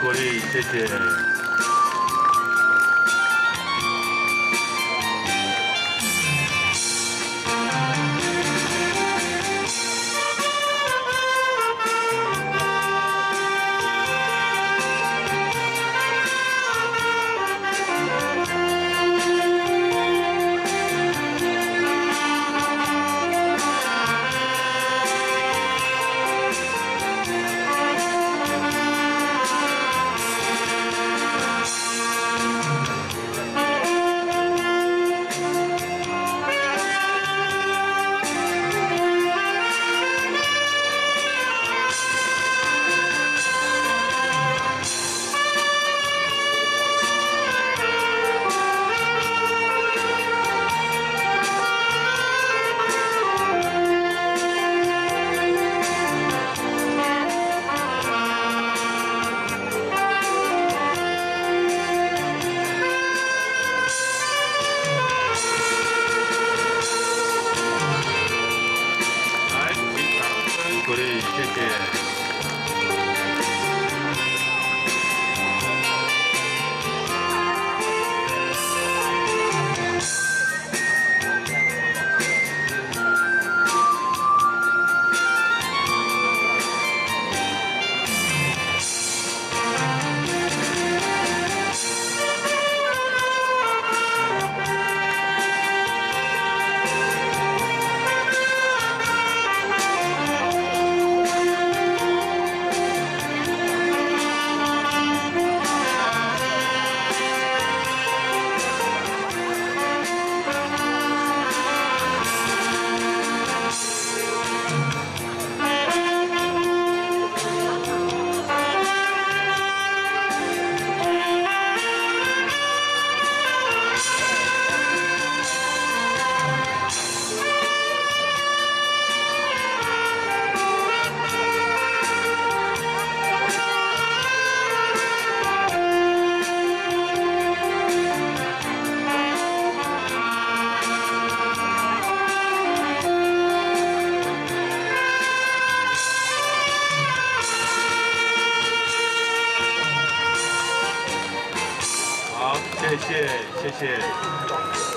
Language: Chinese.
鼓励，谢谢。谢谢，谢谢。